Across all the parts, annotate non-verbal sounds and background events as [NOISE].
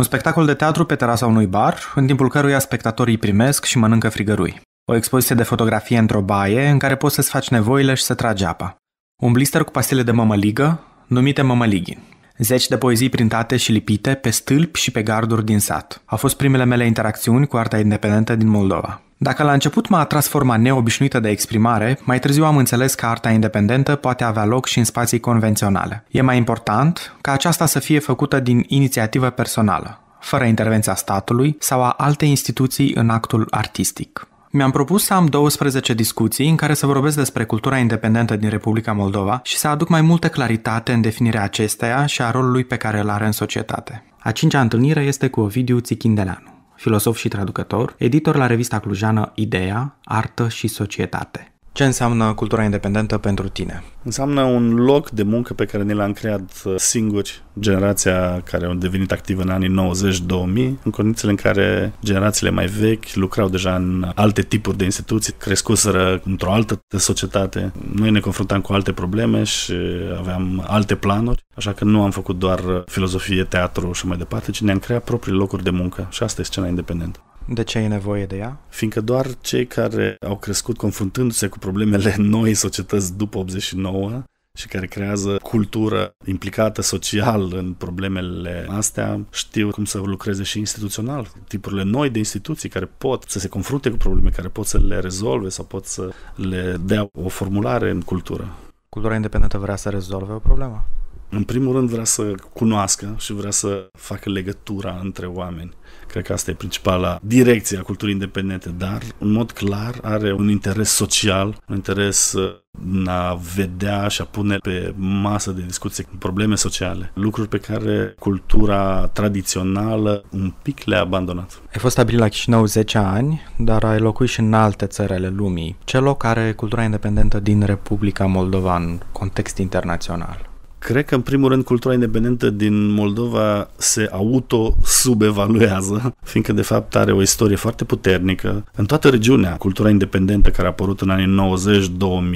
Un spectacol de teatru pe terasa unui bar, în timpul căruia spectatorii primesc și mănâncă frigărui. O expoziție de fotografie într-o baie în care poți să-ți faci nevoile și să tragi apa. Un blister cu pastile de mămăligă, numite mămălighi. Zeci de poezii printate și lipite pe stâlpi și pe garduri din sat. Au fost primele mele interacțiuni cu arta independentă din Moldova. Dacă la început m-a atras forma neobișnuită de exprimare, mai târziu am înțeles că arta independentă poate avea loc și în spații convenționale. E mai important ca aceasta să fie făcută din inițiativă personală, fără intervenția statului sau a alte instituții în actul artistic. Mi-am propus să am 12 discuții în care să vorbesc despre cultura independentă din Republica Moldova și să aduc mai multă claritate în definirea acesteia și a rolului pe care îl are în societate. A cincea întâlnire este cu Ovidiu Țichindeleanu filosof și traducător, editor la revista clujană Ideea, Artă și Societate. Ce înseamnă cultura independentă pentru tine? Înseamnă un loc de muncă pe care ne l-am creat uh, singuri, generația care a devenit activă în anii 90-2000, în condițiile în care generațiile mai vechi lucrau deja în alte tipuri de instituții, crescuseră într-o altă societate. Noi ne confruntam cu alte probleme și aveam alte planuri, așa că nu am făcut doar filozofie, teatru și mai departe, ci ne-am creat proprii locuri de muncă și asta e scena independentă. De ce e nevoie de ea? Fiindcă doar cei care au crescut confruntându-se cu problemele [LAUGHS] noi societăți după 89 și care creează cultură implicată social în problemele astea, știu cum să lucreze și instituțional. Tipurile noi de instituții care pot să se confrunte cu probleme, care pot să le rezolve sau pot să le dea o formulare în cultură. Cultura independentă vrea să rezolve o problemă? În primul rând vrea să cunoască și vrea să facă legătura între oameni. Cred că asta e principala direcție a culturii independente, dar în mod clar are un interes social, un interes uh, în a vedea și a pune pe masă de discuție probleme sociale, lucruri pe care cultura tradițională un pic le-a abandonat. Ai fost stabilit la Chișinău 10 ani, dar ai locuit și în alte țări ale lumii. Ce loc are cultura independentă din Republica Moldova în context internațional? Cred că, în primul rând, cultura independentă din Moldova se auto-subevaluează, fiindcă, de fapt, are o istorie foarte puternică. În toată regiunea, cultura independentă care a apărut în anii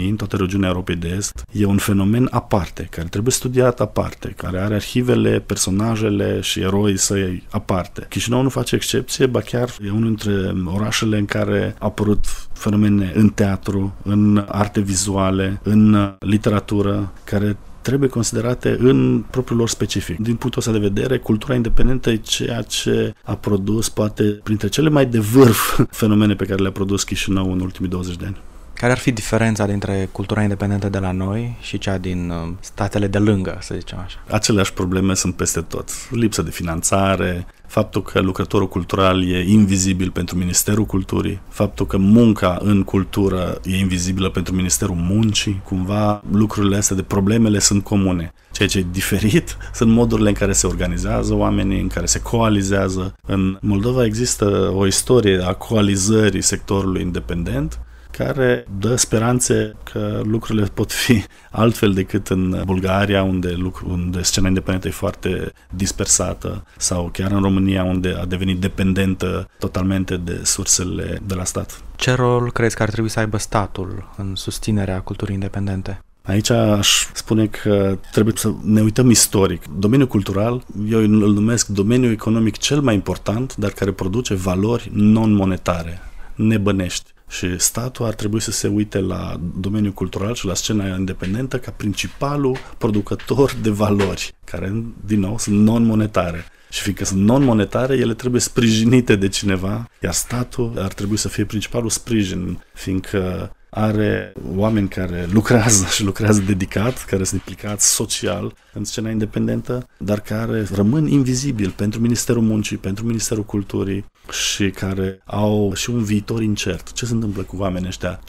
90-2000, în toată regiunea Europei de Est, e un fenomen aparte, care trebuie studiat aparte, care are arhivele, personajele și eroii săi aparte. Chișinău nu face excepție, ba chiar e unul dintre orașele în care a apărut fenomene în teatru, în arte vizuale, în literatură, care trebuie considerate în propriul lor specific. Din punctul ăsta de vedere, cultura independentă e ceea ce a produs, poate, printre cele mai de vârf [LAUGHS] fenomene pe care le-a produs Chișinău în ultimii 20 de ani. Care ar fi diferența dintre cultura independentă de la noi și cea din uh, statele de lângă, să zicem așa? Aceleași probleme sunt peste tot. Lipsă de finanțare, faptul că lucrătorul cultural e invizibil pentru Ministerul Culturii, faptul că munca în cultură e invizibilă pentru Ministerul Muncii, cumva lucrurile astea de problemele sunt comune. Ceea ce e diferit [LAUGHS] sunt modurile în care se organizează oamenii, în care se coalizează. În Moldova există o istorie a coalizării sectorului independent, care dă speranțe că lucrurile pot fi [LAUGHS] altfel decât în Bulgaria, unde, lucru, unde scena independentă e foarte dispersată, sau chiar în România, unde a devenit dependentă totalmente de sursele de la stat. Ce rol crezi că ar trebui să aibă statul în susținerea culturii independente? Aici aș spune că trebuie să ne uităm istoric. Domeniul cultural, eu îl numesc domeniul economic cel mai important, dar care produce valori non-monetare, nebănești și statul ar trebui să se uite la domeniul cultural și la scena independentă ca principalul producător de valori, care, din nou, sunt non-monetare. Și fiindcă sunt non-monetare, ele trebuie sprijinite de cineva, iar statul ar trebui să fie principalul sprijin, fiindcă are oameni care lucrează și lucrează dedicat, care sunt implicați social în scena independentă, dar care rămân invizibili pentru Ministerul Muncii, pentru Ministerul Culturii și care au și un viitor incert. Ce se întâmplă cu oamenii ăștia 15-20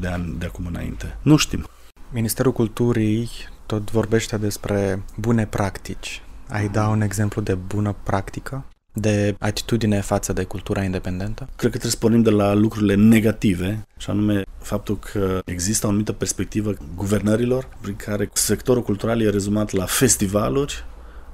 de ani de acum înainte? Nu știm. Ministerul Culturii tot vorbește despre bune practici. Ai da un exemplu de bună practică? De atitudine față de cultura independentă? Cred că trebuie să pornim de la lucrurile negative, și anume faptul că există o anumită perspectivă guvernărilor prin care sectorul cultural e rezumat la festivaluri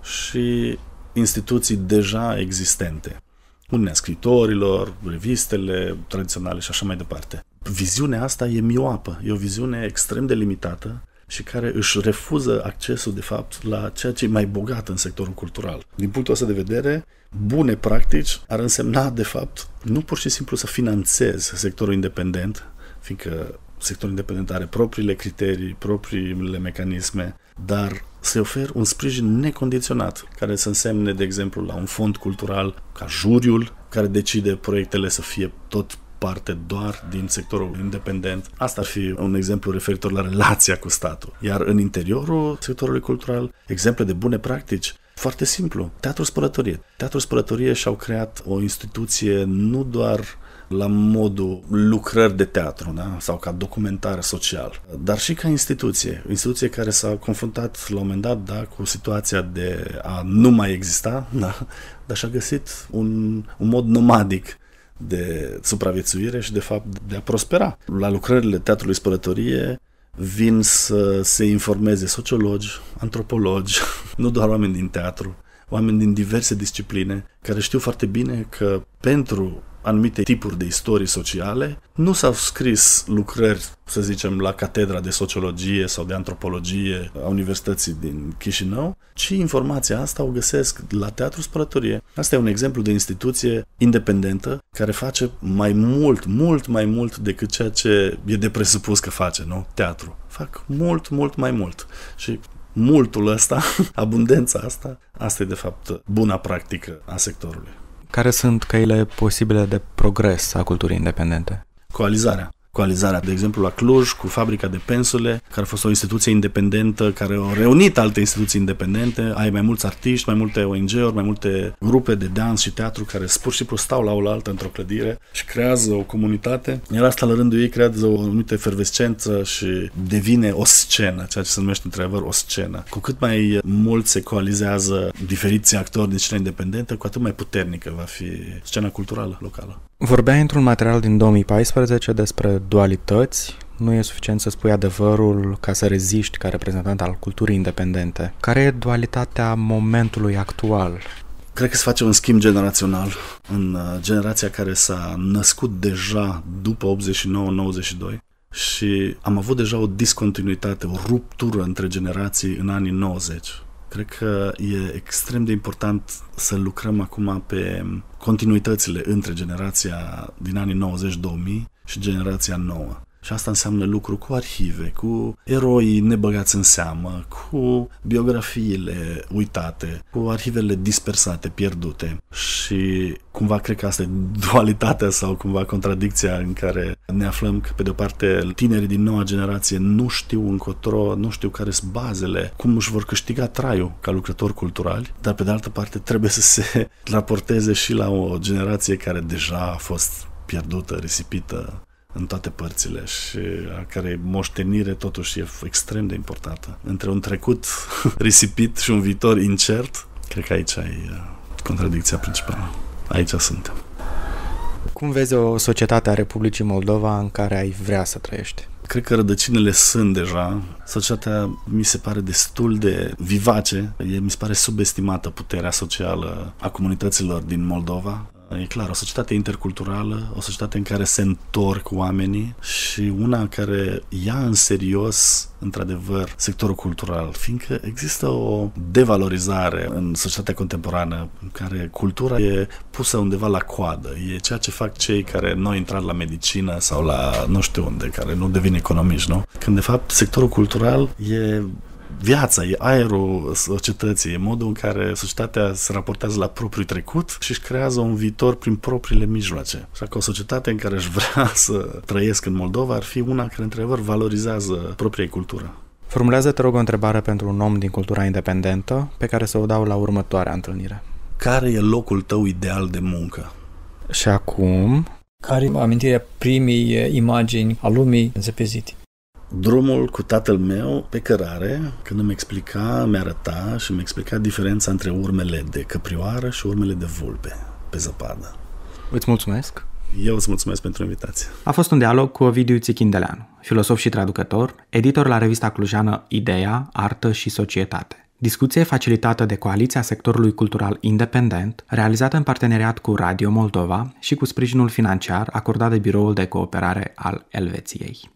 și instituții deja existente. Uniunea scritorilor, revistele tradiționale și așa mai departe. Viziunea asta e mioapă, e o viziune extrem de limitată și care își refuză accesul, de fapt, la ceea ce e mai bogat în sectorul cultural. Din punctul ăsta de vedere, bune practici ar însemna, de fapt, nu pur și simplu să finanțezi sectorul independent, fiindcă sectorul independent are propriile criterii, propriile mecanisme, dar se ofer un sprijin necondiționat, care să însemne, de exemplu, la un fond cultural ca juriul, care decide proiectele să fie tot parte doar din sectorul independent. Asta ar fi un exemplu referitor la relația cu statul. Iar în interiorul sectorului cultural, exemple de bune practici foarte simplu. Teatrul Spălătorie. Teatrul Spălătorie și-au creat o instituție nu doar la modul lucrări de teatru da? sau ca documentar social, dar și ca instituție. Instituție care s-a confruntat la un moment dat da, cu situația de a nu mai exista, da? dar și-a găsit un, un mod nomadic de supraviețuire și de fapt de a prospera. La lucrările Teatrului Spălătorie vin să se informeze sociologi, antropologi, [LAUGHS] nu doar oameni din teatru, oameni din diverse discipline care știu foarte bine că pentru anumite tipuri de istorii sociale, nu s-au scris lucrări, să zicem, la catedra de sociologie sau de antropologie a Universității din Chișinău, ci informația asta o găsesc la Teatru Spălătorie. Asta e un exemplu de instituție independentă care face mai mult, mult mai mult decât ceea ce e de presupus că face, nu? Teatru. Fac mult, mult mai mult. Și multul ăsta, [LAUGHS] abundența asta, asta e de fapt buna practică a sectorului. Care sunt căile posibile de progres a culturii independente? Coalizarea coalizarea, de exemplu, la Cluj, cu fabrica de pensule, care a fost o instituție independentă, care a reunit alte instituții independente, ai mai mulți artiști, mai multe ONG-uri, mai multe grupe de dans și teatru care pur și simplu stau la o altă într-o clădire și creează o comunitate. Iar asta, la rândul ei, creează o anumită efervescență și devine o scenă, ceea ce se numește într-adevăr o scenă. Cu cât mai mult se coalizează diferiți actori din scena independentă, cu atât mai puternică va fi scena culturală locală. Vorbeai într-un material din 2014 despre dualități. Nu e suficient să spui adevărul ca să reziști ca reprezentant al culturii independente. Care e dualitatea momentului actual? Cred că se face un schimb generațional în uh, generația care s-a născut deja după 89-92 și am avut deja o discontinuitate, o ruptură între generații în anii 90 Cred că e extrem de important să lucrăm acum pe continuitățile între generația din anii 90-2000 și generația nouă. Și asta înseamnă lucru cu arhive, cu eroi nebăgați în seamă, cu biografiile uitate, cu arhivele dispersate, pierdute. Și cumva cred că asta e dualitatea sau cumva contradicția în care ne aflăm că pe de o parte tinerii din noua generație nu știu încotro, nu știu care sunt bazele, cum își vor câștiga traiul ca lucrători culturali, dar pe de altă parte trebuie să se raporteze și la o generație care deja a fost pierdută, risipită în toate părțile și a care moștenire totuși e extrem de importantă. Între un trecut [LAUGHS] risipit și un viitor incert, cred că aici ai uh, contradicția principală. Aici suntem. Cum vezi o societate a Republicii Moldova în care ai vrea să trăiești? Cred că rădăcinile sunt deja. Societatea mi se pare destul de vivace. E, mi se pare subestimată puterea socială a comunităților din Moldova. E clar, o societate interculturală, o societate în care se întorc oamenii și una care ia în serios, într-adevăr, sectorul cultural, fiindcă există o devalorizare în societatea contemporană în care cultura e pusă undeva la coadă. E ceea ce fac cei care nu au intrat la medicină sau la nu știu unde, care nu devin economiști, nu? Când, de fapt, sectorul cultural e viața, e aerul societății, e modul în care societatea se raportează la propriul trecut și își creează un viitor prin propriile mijloace. Așa că o societate în care își vrea [LAUGHS] să trăiesc în Moldova ar fi una care, într-adevăr, valorizează propria cultură. Formulează, te rog, o întrebare pentru un om din cultura independentă pe care să o dau la următoarea întâlnire. Care e locul tău ideal de muncă? Și acum... Care amintirea primii imagini a lumii înzăpezite? Drumul cu tatăl meu pe cărare, când îmi explica, mi-arăta și mi explica diferența între urmele de căprioară și urmele de vulpe pe zăpadă. Îți mulțumesc! Eu îți mulțumesc pentru invitație. A fost un dialog cu Ovidiu Țichindeleanu, filosof și traducător, editor la revista clujană Ideea, Artă și Societate. Discuție facilitată de Coaliția Sectorului Cultural Independent, realizată în parteneriat cu Radio Moldova și cu sprijinul financiar acordat de Biroul de Cooperare al Elveției.